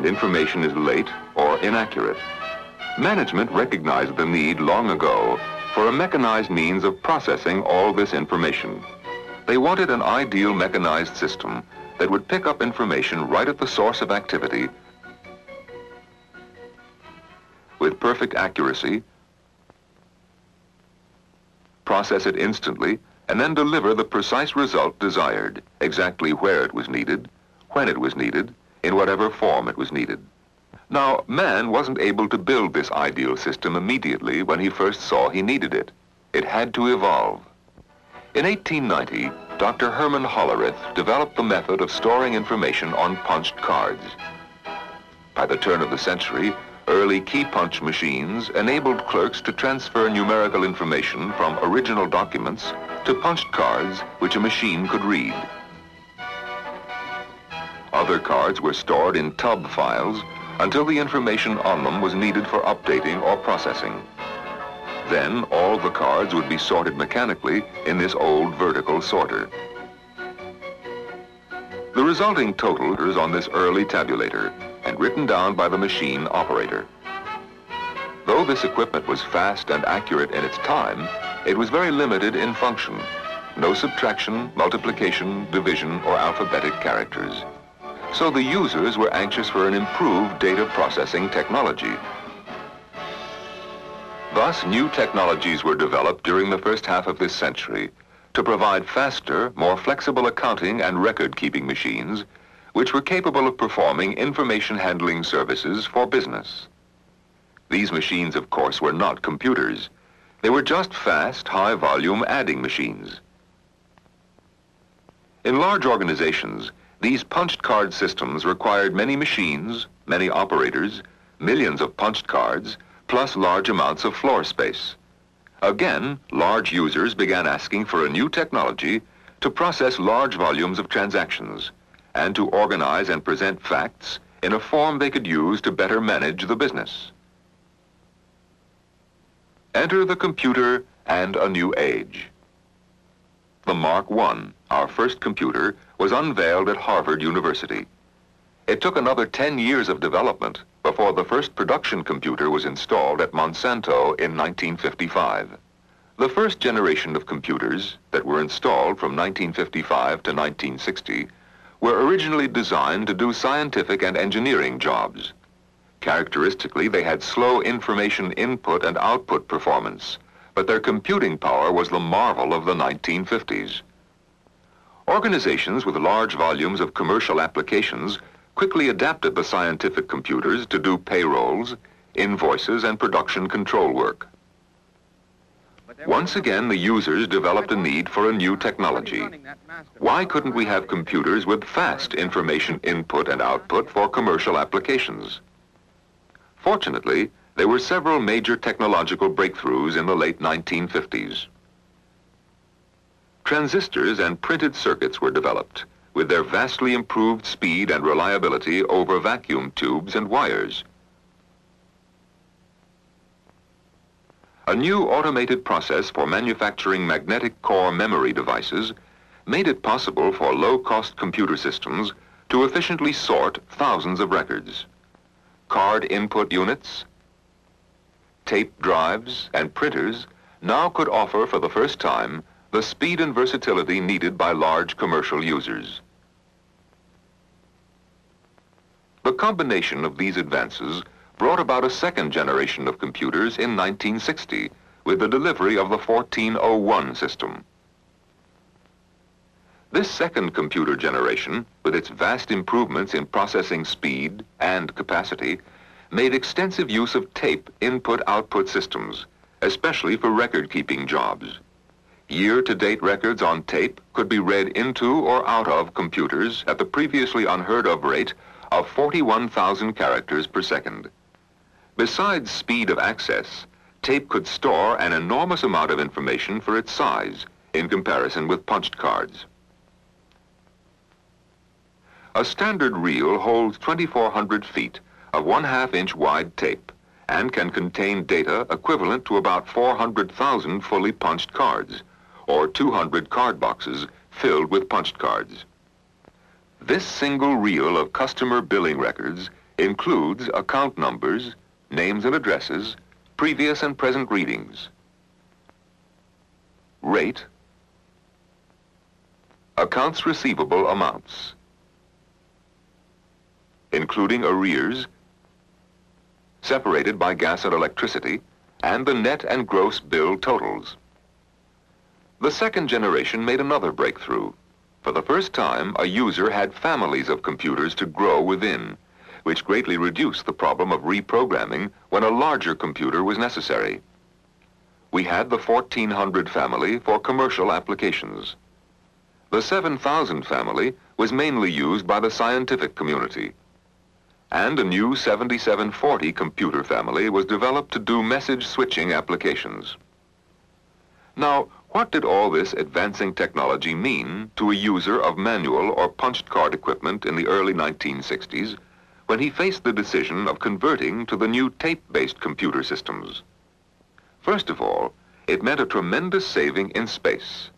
and information is late or inaccurate. Management recognized the need long ago for a mechanized means of processing all this information. They wanted an ideal mechanized system that would pick up information right at the source of activity with perfect accuracy, process it instantly, and then deliver the precise result desired, exactly where it was needed, when it was needed, in whatever form it was needed. Now, man wasn't able to build this ideal system immediately when he first saw he needed it. It had to evolve. In 1890, Dr. Herman Hollerith developed the method of storing information on punched cards. By the turn of the century, early key punch machines enabled clerks to transfer numerical information from original documents to punched cards which a machine could read. Other cards were stored in tub files until the information on them was needed for updating or processing. Then all the cards would be sorted mechanically in this old vertical sorter. The resulting total is on this early tabulator and written down by the machine operator. Though this equipment was fast and accurate in its time, it was very limited in function. No subtraction, multiplication, division, or alphabetic characters. So the users were anxious for an improved data processing technology. Thus, new technologies were developed during the first half of this century to provide faster, more flexible accounting and record-keeping machines, which were capable of performing information handling services for business. These machines, of course, were not computers. They were just fast, high-volume adding machines. In large organizations, these punched card systems required many machines, many operators, millions of punched cards, plus large amounts of floor space. Again, large users began asking for a new technology to process large volumes of transactions and to organize and present facts in a form they could use to better manage the business. Enter the computer and a new age. The Mark I, our first computer, was unveiled at Harvard University. It took another 10 years of development before the first production computer was installed at Monsanto in 1955. The first generation of computers that were installed from 1955 to 1960 were originally designed to do scientific and engineering jobs. Characteristically, they had slow information input and output performance, but their computing power was the marvel of the 1950s. Organizations with large volumes of commercial applications quickly adapted the scientific computers to do payrolls, invoices, and production control work. Once again, the users developed a need for a new technology. Why couldn't we have computers with fast information input and output for commercial applications? Fortunately, there were several major technological breakthroughs in the late 1950s. Transistors and printed circuits were developed with their vastly improved speed and reliability over vacuum tubes and wires. A new automated process for manufacturing magnetic core memory devices made it possible for low-cost computer systems to efficiently sort thousands of records. Card input units, tape drives, and printers now could offer for the first time the speed and versatility needed by large commercial users. The combination of these advances brought about a second generation of computers in 1960 with the delivery of the 1401 system. This second computer generation, with its vast improvements in processing speed and capacity, made extensive use of tape input-output systems, especially for record-keeping jobs. Year-to-date records on tape could be read into or out of computers at the previously unheard of rate of 41,000 characters per second. Besides speed of access, tape could store an enormous amount of information for its size in comparison with punched cards. A standard reel holds 2,400 feet of one-half inch wide tape and can contain data equivalent to about 400,000 fully punched cards or 200 card boxes filled with punched cards. This single reel of customer billing records includes account numbers, names and addresses, previous and present readings, rate, accounts receivable amounts, including arrears, separated by gas and electricity, and the net and gross bill totals. The second generation made another breakthrough. For the first time, a user had families of computers to grow within, which greatly reduced the problem of reprogramming when a larger computer was necessary. We had the 1400 family for commercial applications. The 7000 family was mainly used by the scientific community. And a new 7740 computer family was developed to do message switching applications. Now, what did all this advancing technology mean to a user of manual or punched card equipment in the early 1960s when he faced the decision of converting to the new tape-based computer systems? First of all, it meant a tremendous saving in space.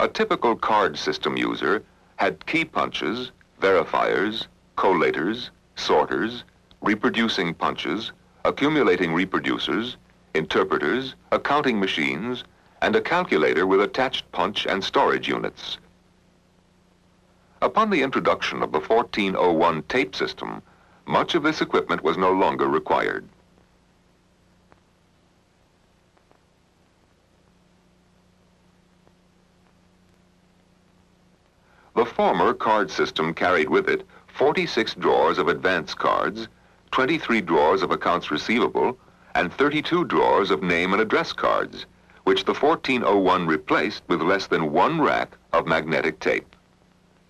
A typical card system user had key punches, verifiers, collators, sorters, reproducing punches, accumulating reproducers, interpreters, accounting machines, and a calculator with attached punch and storage units. Upon the introduction of the 1401 tape system, much of this equipment was no longer required. The former card system carried with it 46 drawers of advance cards, 23 drawers of accounts receivable, and 32 drawers of name and address cards, which the 1401 replaced with less than one rack of magnetic tape.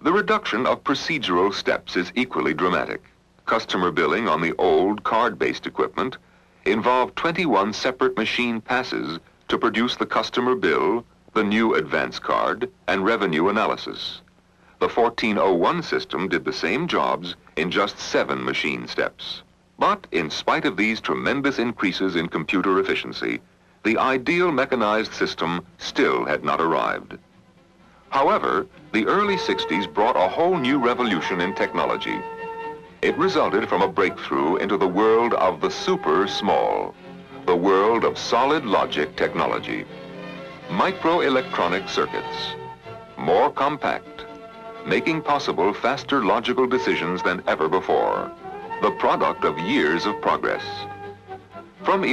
The reduction of procedural steps is equally dramatic. Customer billing on the old card-based equipment involved 21 separate machine passes to produce the customer bill, the new advance card, and revenue analysis. The 1401 system did the same jobs in just seven machine steps. But in spite of these tremendous increases in computer efficiency, the ideal mechanized system still had not arrived. However, the early 60s brought a whole new revolution in technology. It resulted from a breakthrough into the world of the super small, the world of solid logic technology. Microelectronic circuits, more compact, making possible faster logical decisions than ever before, the product of years of progress. From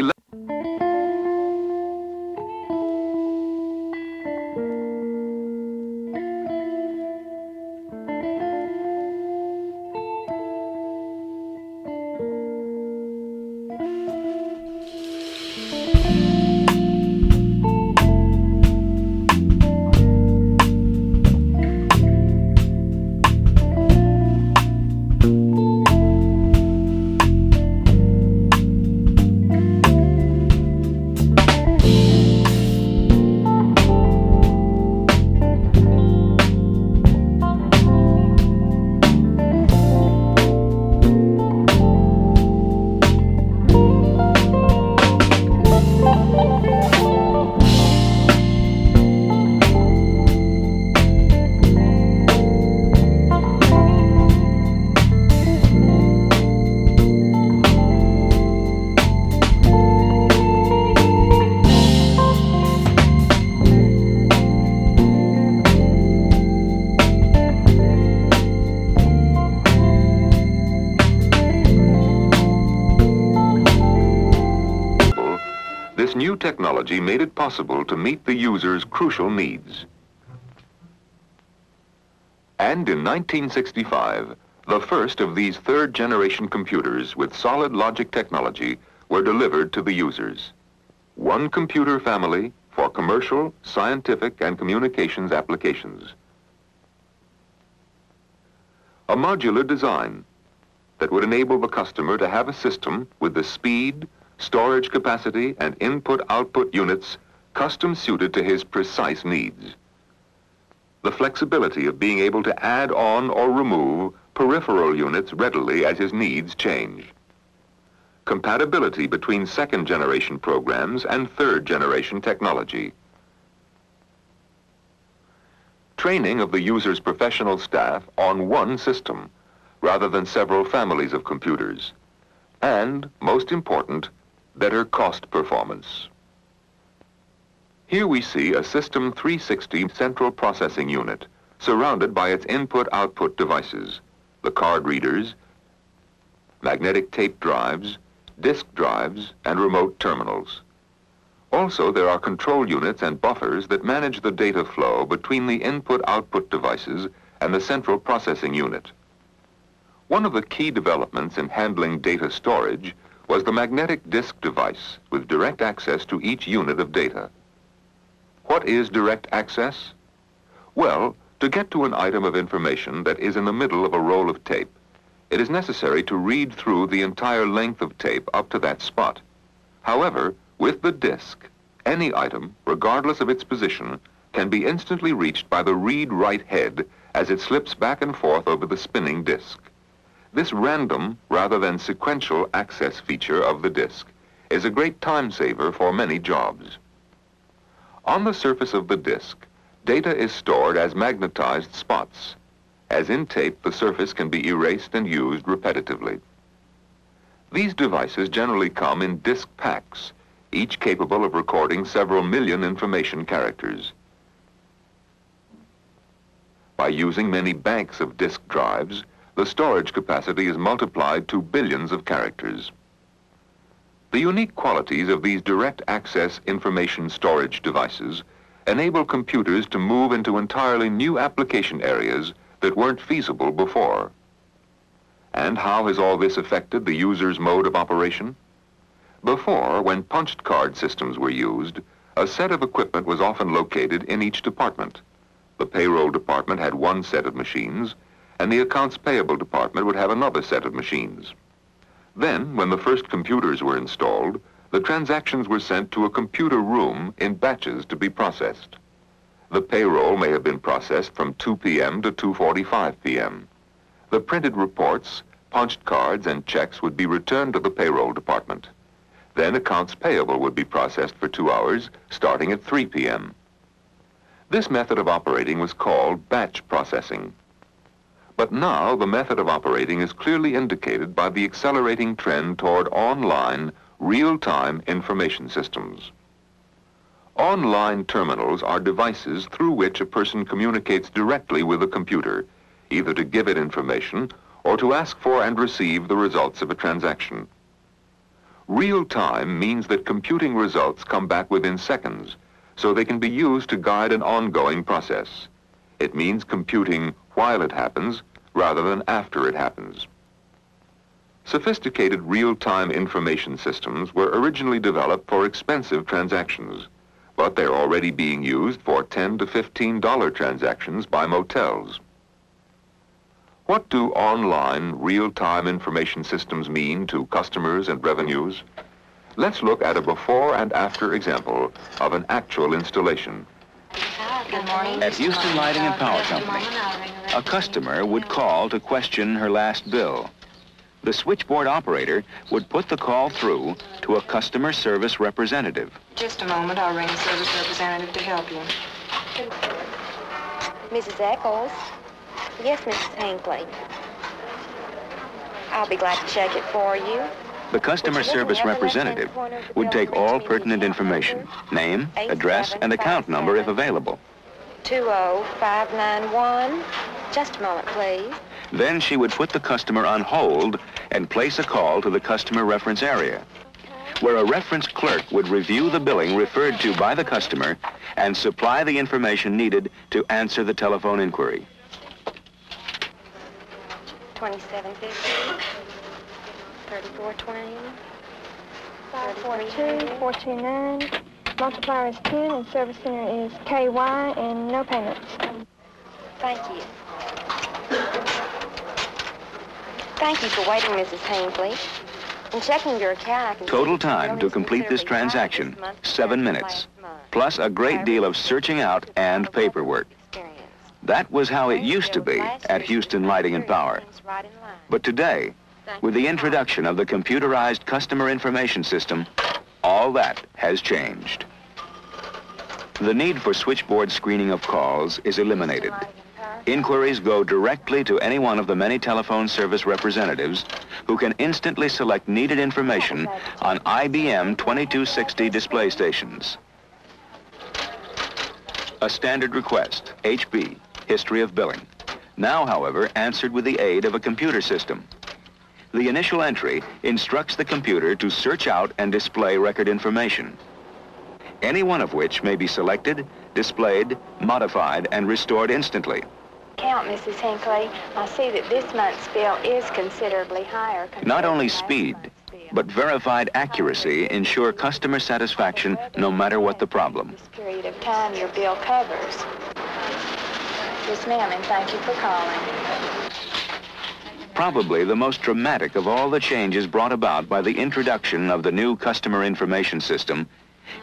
technology made it possible to meet the user's crucial needs. And in 1965, the first of these third-generation computers with solid logic technology were delivered to the users. One computer family for commercial, scientific, and communications applications. A modular design that would enable the customer to have a system with the speed, storage capacity, and input-output units custom suited to his precise needs. The flexibility of being able to add on or remove peripheral units readily as his needs change. Compatibility between second-generation programs and third-generation technology. Training of the user's professional staff on one system rather than several families of computers. And, most important, better cost performance. Here we see a System 360 central processing unit surrounded by its input-output devices, the card readers, magnetic tape drives, disk drives, and remote terminals. Also, there are control units and buffers that manage the data flow between the input-output devices and the central processing unit. One of the key developments in handling data storage was the magnetic disk device with direct access to each unit of data. What is direct access? Well, to get to an item of information that is in the middle of a roll of tape, it is necessary to read through the entire length of tape up to that spot. However, with the disk, any item, regardless of its position, can be instantly reached by the read-write head as it slips back and forth over the spinning disk. This random, rather than sequential, access feature of the disk is a great time saver for many jobs. On the surface of the disk, data is stored as magnetized spots. As in tape, the surface can be erased and used repetitively. These devices generally come in disk packs, each capable of recording several million information characters. By using many banks of disk drives, the storage capacity is multiplied to billions of characters. The unique qualities of these direct access information storage devices enable computers to move into entirely new application areas that weren't feasible before. And how has all this affected the user's mode of operation? Before, when punched card systems were used, a set of equipment was often located in each department. The payroll department had one set of machines, and the accounts payable department would have another set of machines. Then, when the first computers were installed, the transactions were sent to a computer room in batches to be processed. The payroll may have been processed from 2 p.m. to 2.45 p.m. The printed reports, punched cards, and checks would be returned to the payroll department. Then accounts payable would be processed for two hours, starting at 3 p.m. This method of operating was called batch processing. But now the method of operating is clearly indicated by the accelerating trend toward online, real-time information systems. Online terminals are devices through which a person communicates directly with a computer, either to give it information or to ask for and receive the results of a transaction. Real-time means that computing results come back within seconds, so they can be used to guide an ongoing process. It means computing while it happens rather than after it happens. Sophisticated real-time information systems were originally developed for expensive transactions, but they're already being used for 10 to $15 transactions by motels. What do online real-time information systems mean to customers and revenues? Let's look at a before and after example of an actual installation. Good morning. At Houston Lighting and Power Company, a customer would call to question her last bill. The switchboard operator would put the call through to a customer service representative. Just a moment, I'll ring the service representative to help you. Mrs. Eccles? Yes, Mrs. Hinckley. I'll be glad to check it for you. The customer service representative would take all pertinent information, name, address, and account number if available. 20591. Just a moment, please. Then she would put the customer on hold and place a call to the customer reference area, where a reference clerk would review the billing referred to by the customer and supply the information needed to answer the telephone inquiry. 2750. 3420. 542 429. Multiplier is 10 and service center is KY and no payments. Thank you. Thank you for waiting, Mrs. Hinckley. In checking your account, Total time to complete this transaction, seven minutes, plus a great deal of searching out and paperwork. That was how it used to be at Houston Lighting and Power. Right in line. But today, with the introduction of the computerized customer information system, all that has changed. The need for switchboard screening of calls is eliminated. Inquiries go directly to any one of the many telephone service representatives who can instantly select needed information on IBM 2260 display stations. A standard request, HB, history of billing. Now, however, answered with the aid of a computer system. The initial entry instructs the computer to search out and display record information, any one of which may be selected, displayed, modified, and restored instantly. Count, Mrs. Hinckley. I see that this month's bill is considerably higher. Not only speed, but verified accuracy ensure customer satisfaction no matter what the problem. This period of time your bill covers. Yes, ma'am, and thank you for calling. Probably the most dramatic of all the changes brought about by the introduction of the new customer information system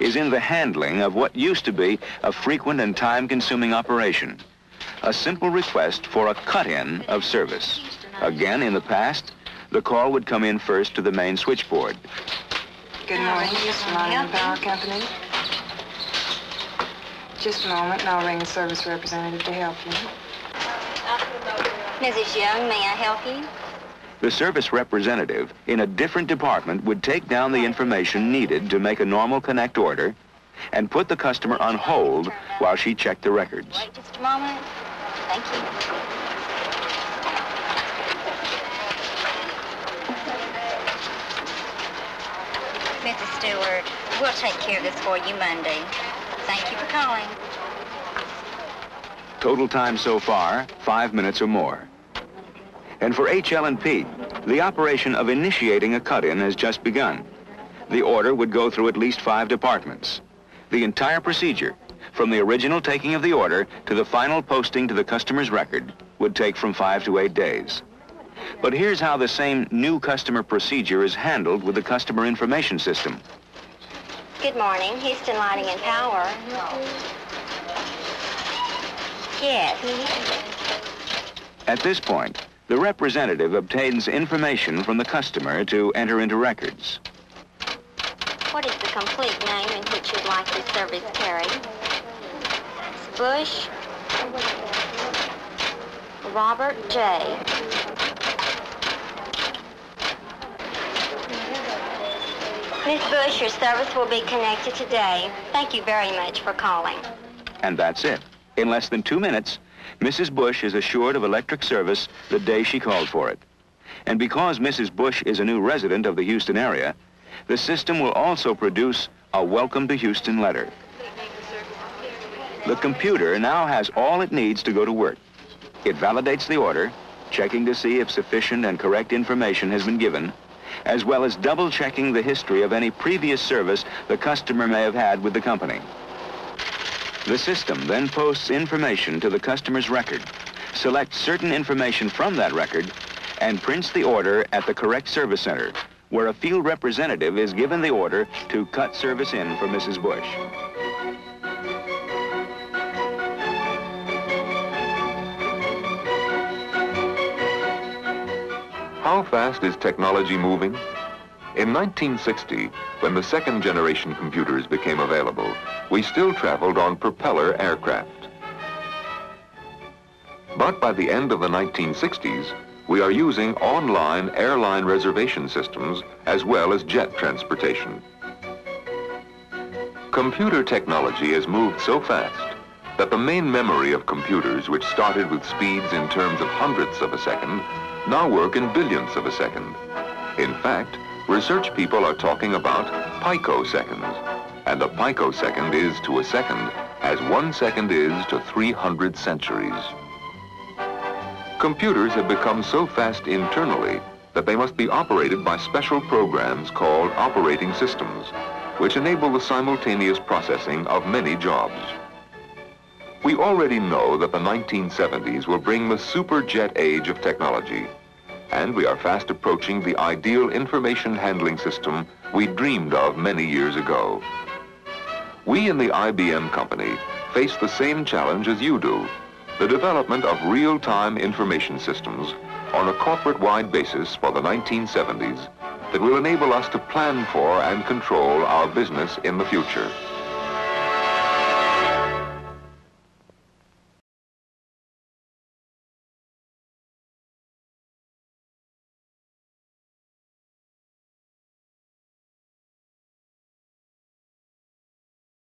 is in the handling of what used to be a frequent and time-consuming operation a simple request for a cut-in of service. Again, in the past, the call would come in first to the main switchboard. Good morning, Houston Lighting and Power Company. Just a moment, and I'll ring the service representative to help you. Mrs. Young, may I help you? The service representative in a different department would take down the information needed to make a normal connect order and put the customer on hold while she checked the records. Wait just a moment. Thank you. Mrs. Stewart, we'll take care of this for you Monday. Thank you for calling. Total time so far, five minutes or more. And for HL&P, the operation of initiating a cut-in has just begun. The order would go through at least five departments. The entire procedure, from the original taking of the order to the final posting to the customer's record, would take from five to eight days. But here's how the same new customer procedure is handled with the customer information system. Good morning, Houston Lighting and Power. Yes. At this point, the representative obtains information from the customer to enter into records. What is the complete name in which you'd like this service carried? Bush. Robert J. Miss Bush, your service will be connected today. Thank you very much for calling. And that's it. In less than two minutes, Mrs. Bush is assured of electric service the day she called for it. And because Mrs. Bush is a new resident of the Houston area, the system will also produce a Welcome to Houston letter. The computer now has all it needs to go to work. It validates the order, checking to see if sufficient and correct information has been given, as well as double-checking the history of any previous service the customer may have had with the company. The system then posts information to the customer's record, selects certain information from that record, and prints the order at the correct service center, where a field representative is given the order to cut service in for Mrs. Bush. How fast is technology moving? In 1960, when the second generation computers became available, we still traveled on propeller aircraft. But by the end of the 1960s, we are using online airline reservation systems as well as jet transportation. Computer technology has moved so fast that the main memory of computers, which started with speeds in terms of hundredths of a second, now work in billionths of a second. In fact, research people are talking about picoseconds, and a picosecond is to a second as one second is to 300 centuries. Computers have become so fast internally that they must be operated by special programs called operating systems, which enable the simultaneous processing of many jobs. We already know that the 1970s will bring the superjet age of technology, and we are fast approaching the ideal information handling system we dreamed of many years ago. We in the IBM company face the same challenge as you do, the development of real-time information systems on a corporate-wide basis for the 1970s that will enable us to plan for and control our business in the future.